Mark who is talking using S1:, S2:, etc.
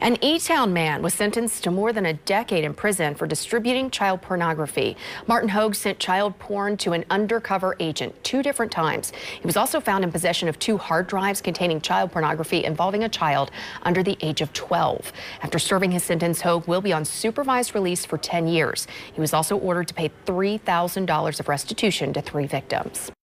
S1: An E-Town man was sentenced to more than a decade in prison for distributing child pornography. Martin Hogue sent child porn to an undercover agent two different times. He was also found in possession of two hard drives containing child pornography involving a child under the age of 12. After serving his sentence, Hogue will be on supervised release for 10 years. He was also ordered to pay $3,000 of restitution to three victims.